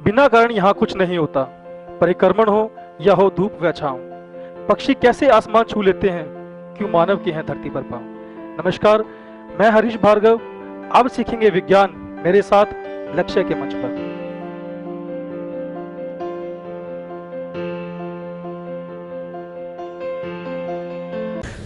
बिना कारण यहाँ कुछ नहीं होता, परिक्रमण हो या हो धूप व छाँव। पक्षी कैसे आसमान छू लेते हैं, क्यों मानव के हैं धरती पर पाँव। नमस्कार, मैं हरीश भार्गव, अब सीखेंगे विज्ञान मेरे साथ लक्ष्य के मंच पर।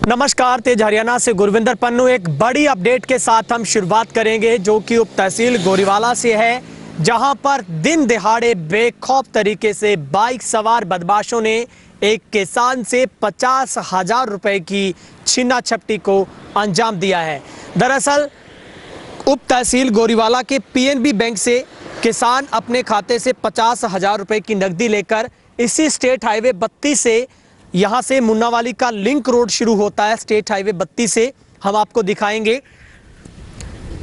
नमस्कार, तेज हरियाणा से गुरविंदर पन्नू, एक बड़ी अपडेट के साथ हम शुरुआत करेंगे, जो कि उप तहसील गोरीवाला से है। जहाँ पर दिन दिहाड़े बेखौफ तरीके से बाइक सवार बदमाशों ने एक किसान से पचास हज़ार रुपए की छीना छपटी को अंजाम दिया है। दरअसल, उप तहसील गोरीवाला के पीएनबी बैंक से किसान अपने खाते से पचास हज़ार रुपए की नकदी लेकर इसी स्टेट हाईवे बत्तीस से, यहाँ से मुन्नावाली का लिंक रोड शुरू होता है। स्टेट हाईवे बत्तीस से हम आपको दिखाएँगे।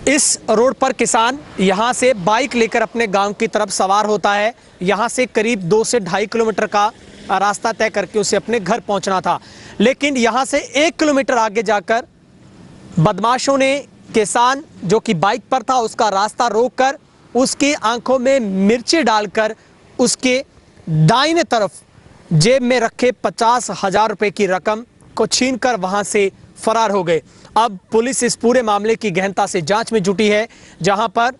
इस रोड पर किसान यहाँ से बाइक लेकर अपने गाँव की तरफ़ सवार होता है। यहाँ से करीब दो से ढाई किलोमीटर का रास्ता तय करके उसे अपने घर पहुँचना था। लेकिन यहाँ से एक किलोमीटर आगे जाकर बदमाशों ने किसान जो कि बाइक पर था, उसका रास्ता रोककर उसकी आँखों में मिर्ची डालकर उसके दाहिने तरफ़ जेब में रखे पचास हज़ार रुपए की रकम को छीनकर वहाँ से फरार हो गए। अब पुलिस इस पूरे मामले की गहनता से जाँच में जुटी है, जहाँ पर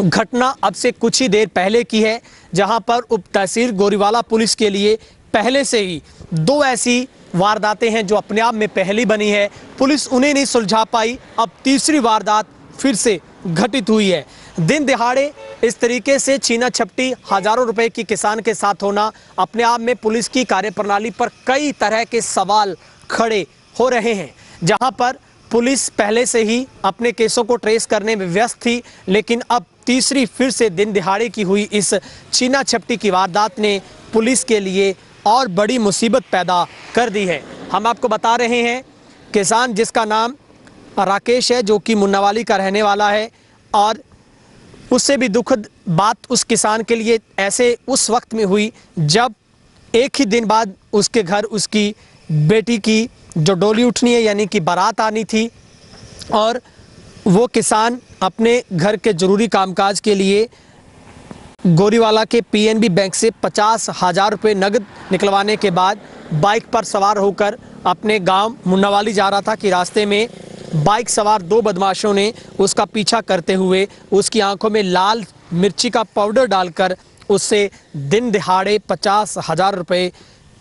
घटना अब से कुछ ही देर पहले की है, जहाँ पर उप तहसील गोरीवाला पुलिस के लिए पहले से ही दो ऐसी वारदातें हैं जो अपने आप में पहली बनी है। पुलिस उन्हें नहीं सुलझा पाई, अब तीसरी वारदात फिर से घटित हुई है। दिन दिहाड़े इस तरीके से छीना छपटी हज़ारों रुपए की किसान के साथ होना, अपने आप में पुलिस की कार्यप्रणाली पर कई तरह के सवाल खड़े हो रहे हैं। जहाँ पर पुलिस पहले से ही अपने केसों को ट्रेस करने में व्यस्त थी, लेकिन अब तीसरी फिर से दिन दिहाड़े की हुई इस छीना छपटी की वारदात ने पुलिस के लिए और बड़ी मुसीबत पैदा कर दी है। हम आपको बता रहे हैं, किसान जिसका नाम राकेश है, जो कि मुन्नावाली का रहने वाला है, और उससे भी दुखद बात उस किसान के लिए ऐसे उस वक्त में हुई जब एक ही दिन बाद उसके घर उसकी बेटी की जो डोली उठनी है, यानी कि बारात आनी थी, और वो किसान अपने घर के ज़रूरी कामकाज के लिए गोरीवाला के पीएनबी बैंक से पचास हज़ार रुपये नगद निकलवाने के बाद बाइक पर सवार होकर अपने गाँव मुन्नावाली जा रहा था कि रास्ते में बाइक सवार दो बदमाशों ने उसका पीछा करते हुए उसकी आँखों में लाल मिर्ची का पाउडर डालकर उससे दिन दिहाड़े पचास हज़ार रुपये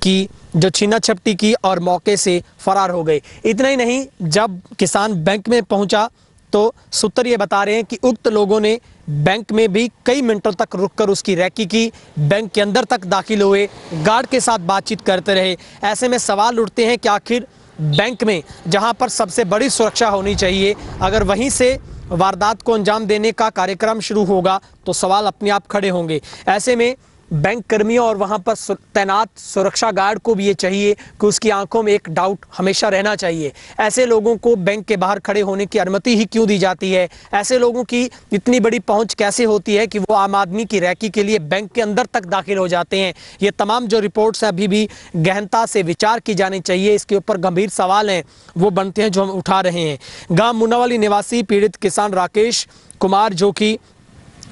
की, जो छीना छपटी की और मौके से फरार हो गए। इतना ही नहीं, जब किसान बैंक में पहुँचा तो सूत्र ये बता रहे हैं कि उक्त लोगों ने बैंक में भी कई मिनटों तक रुककर उसकी रैकी की। बैंक के अंदर तक दाखिल हुए, गार्ड के साथ बातचीत करते रहे। ऐसे में सवाल उठते हैं कि आखिर बैंक में, जहाँ पर सबसे बड़ी सुरक्षा होनी चाहिए, अगर वहीं से वारदात को अंजाम देने का कार्यक्रम शुरू होगा तो सवाल अपने आप खड़े होंगे। ऐसे में बैंक कर्मियों और वहाँ पर तैनात सुरक्षा गार्ड को भी ये चाहिए कि उसकी आँखों में एक डाउट हमेशा रहना चाहिए। ऐसे लोगों को बैंक के बाहर खड़े होने की अनुमति ही क्यों दी जाती है? ऐसे लोगों की इतनी बड़ी पहुँच कैसे होती है कि वो आम आदमी की रैकी के लिए बैंक के अंदर तक दाखिल हो जाते हैं? ये तमाम जो रिपोर्ट्स हैं, अभी भी गहनता से विचार की जानी चाहिए। इसके ऊपर गंभीर सवाल हैं, वो बनते हैं जो हम उठा रहे हैं। गाँव मुन्नावाली निवासी पीड़ित किसान राकेश कुमार, जो कि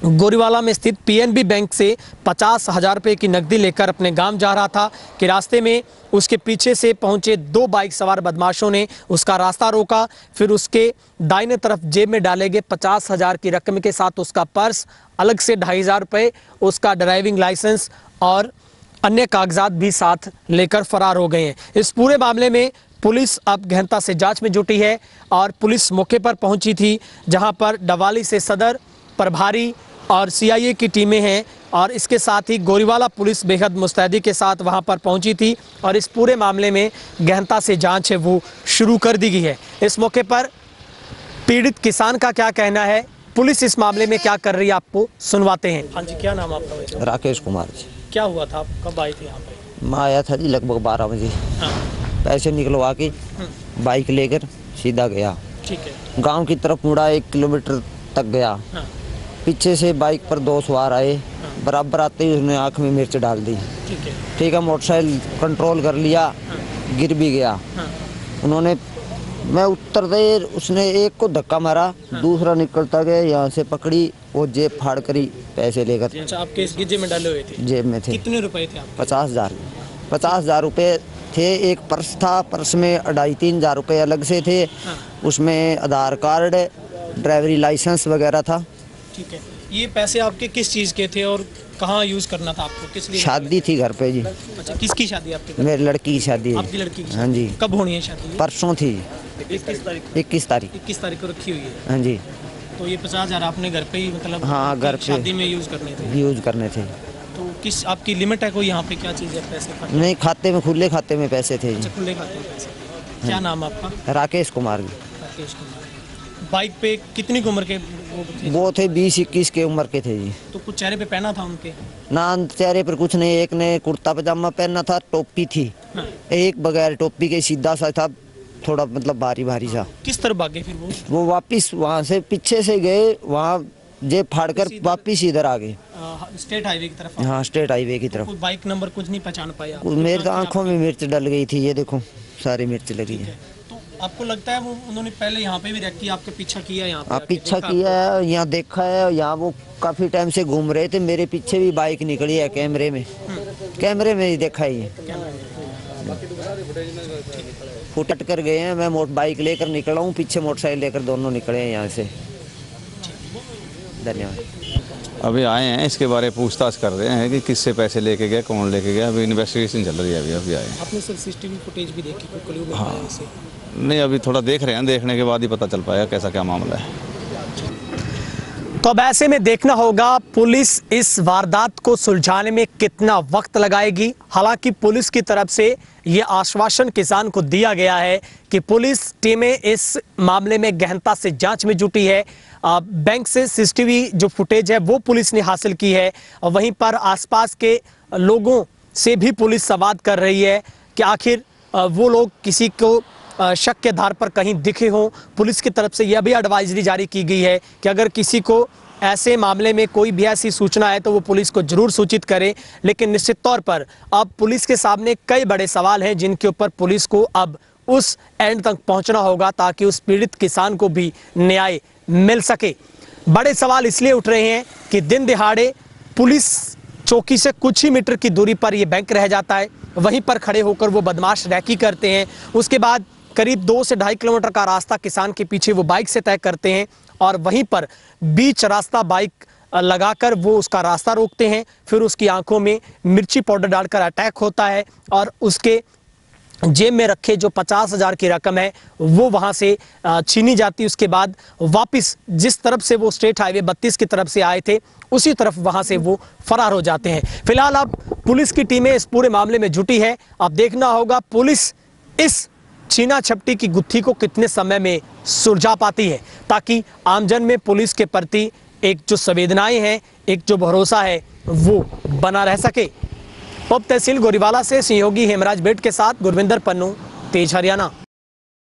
गोरीवाला में स्थित पीएनबी बैंक से पचास हज़ार रुपये की नकदी लेकर अपने गाँव जा रहा था कि रास्ते में उसके पीछे से पहुँचे दो बाइक सवार बदमाशों ने उसका रास्ता रोका, फिर उसके दाहिने तरफ़ जेब में डाले गए पचास हज़ार की रकम के साथ उसका पर्स, अलग से ढाई हज़ार रुपये उसका ड्राइविंग लाइसेंस और अन्य कागजात भी साथ लेकर फरार हो गए हैं। इस पूरे मामले में पुलिस अब गहनता से जाँच में जुटी है और पुलिस मौके पर पहुँची थी, जहाँ पर डवाली से सदर प्रभारी और सीआईए की टीमें हैं और इसके साथ ही गोरीवाला पुलिस बेहद मुस्तैदी के साथ वहाँ पर पहुँची थी और इस पूरे मामले में गहनता से जाँच है वो शुरू कर दी गई है। इस मौके पर पीड़ित किसान का क्या कहना है? पुलिस इस मामले में क्या कर रही है? आपको सुनवाते हैं। हाँ जी क्या नाम आपका राकेश कुमार जी। क्या हुआ था? आप कब आए थे यहाँ पे? मैं आया था जी लगभग बारह बजे। हाँ। पैसे निकलवा के बाइक लेकर सीधा गया। ठीक है। गाँव की तरफ़ मुड़ा एक किलोमीटर तक गया। हाँ। पीछे से बाइक पर दो सवार आए। बराबर आते ही उसने आँख में मिर्च डाल दी। ठीक है। मोटरसाइकिल कंट्रोल कर लिया गिर भी गया। हाँ। उन्होंने मैं उत्तर दे उसने एक को धक्का मारा दूसरा निकलता गया यहाँ से पकड़ी वो जेब फाड़ कर ही पैसे लेकर। अच्छा आपके गिज्जे में डाले हुए थे? जेब में थे। कितने रुपए थे पचास हज़ार। पचास हज़ार रुपये थे एक पर्स था पर्स में अढ़ाई तीन हज़ार रुपये अलग से थे। हाँ। उसमें आधार कार्ड ड्राइवरी लाइसेंस वगैरह था। ठीक है। ये पैसे आपके किस चीज़ के थे और कहाँ यूज़ करना था आपको? किस लिए? शादी थी घर पे जी। अच्छा किसकी शादी आपकी? मेरी लड़की की शादी है। आपकी लड़की की हाँ जी। कब होनी है शादी? परसों थी। इक्कीस तारीख इक्कीस तारीख। इक्कीस तारीख को रखी हुई है। हाँ जी। तो ये पचास हज़ार आपने घर पे ही मतलब हाँ, घर पे। शादी में यूज़ करने थे। यूज़ करने थे। तो किस आपकी लिमिट है कोई यहाँ पे क्या चीज़ है पैसे नहीं खाते में खुले खाते में पैसे थे अच्छा खुले खाते हैं पैसे। क्या नाम आपका? राकेश कुमार जी। राकेश कुमार। बाइक पे कितनी उम्र के वो थे? वो थे बीस इक्कीस के उम्र के थे जी। तो कुछ चेहरे पे पहना था उनके? ना चेहरे पर कुछ नहीं एक ने कुर्ता पजामा पहना था टोपी थी। हाँ। एक बगैर टोपी के सीधा सा था थोड़ा मतलब भारी भारी सा। किस तरफ़ भागे फिर वो? वो वापिस वहाँ से पीछे से गए वहाँ जेब फाड़ कर वापिस इधर आ गए। स्टेट हाईवे की तरफ़ हाँ स्ट्रेट हाईवे की तरफ़। बाइक नंबर कुछ नहीं पहचान पाया? मेरे तो आँखों में मिर्च डल गई थी ये देखो सारी मिर्च लगी है। तो आपको लगता है वो उन्होंने पहले यहाँ पे भी रख किया आपके पीछा किया यहाँ पे आप पीछा किया है यहाँ देखा है यहाँ वो काफ़ी टाइम से घूम रहे थे मेरे पीछे भी बाइक निकली है कैमरे में। कैमरे में ही देखा ही है। फुटट कर गए हैं मैं मोट बाइक लेकर निकला हूँ पीछे मोटरसाइकिल लेकर दोनों निकले हैं यहाँ से। धन्यवाद। अभी आए हैं इसके बारे में पूछताछ कर रहे हैं कि किससे पैसे लेके गया कौन लेके गया अभी इन्वेस्टिगेशन चल रही है अभी अभी आए हैं। आपने सर सीसीटीवी फुटेज भी देखी हाँ। नहीं, अभी थोड़ा देख रहे हैं, देखने के बाद ही पता चल पाएगा कैसा क्या मामला है। तो अब ऐसे में देखना होगा, पुलिस इस वारदात को सुलझाने में कितना वक्त लगाएगी। हालाँकि पुलिस की तरफ़ से ये आश्वासन किसान को दिया गया है कि पुलिस टीमें इस मामले में गहनता से जाँच में जुटी है। बैंक से सीसीटीवी जो फुटेज है, वो पुलिस ने हासिल की है। वहीं पर आसपास के लोगों से भी पुलिस संवाद कर रही है कि आखिर वो लोग किसी को शक के आधार पर कहीं दिखे हों, पुलिस की तरफ़ से यह भी एडवाइजरी जारी की गई है कि अगर किसी को ऐसे मामले में कोई भी ऐसी सूचना है तो वो पुलिस को ज़रूर सूचित करे। लेकिन निश्चित तौर पर अब पुलिस के सामने कई बड़े सवाल हैं जिनके ऊपर पुलिस को अब उस एंड तक पहुँचना होगा ताकि उस पीड़ित किसान को भी न्याय मिल सके। बड़े सवाल इसलिए उठ रहे हैं कि दिन दिहाड़े पुलिस चौकी से कुछ ही मीटर की दूरी पर यह बैंक रह जाता है। वहीं पर खड़े होकर वो बदमाश रैकी करते हैं। उसके बाद करीब दो से ढाई किलोमीटर का रास्ता किसान के पीछे वो बाइक से तय करते हैं और वहीं पर बीच रास्ता बाइक लगाकर वो उसका रास्ता रोकते हैं। फिर उसकी आँखों में मिर्ची पाउडर डालकर अटैक होता है और उसके जेब में रखे जो पचास हज़ार की रकम है, वो वहाँ से छीनी जाती उसके बाद वापस जिस तरफ़ से वो स्टेट हाईवे बत्तीस की तरफ़ से आए थे, उसी तरफ़ वहाँ से वो फरार हो जाते हैं। फ़िलहाल अब पुलिस की टीमें इस पूरे मामले में जुटी है। अब देखना होगा पुलिस इस छीना छपटी की गुत्थी को कितने समय में सुलझा पाती है? ताकि आमजन में पुलिस के प्रति एक जो संवेदनाएँ हैं, एक जो भरोसा है, वो बना रह सके। उप तहसील गोरीवाला से सहयोगी हेमराज बेट के साथ गुरविंदर पन्नू, तेज हरियाणा।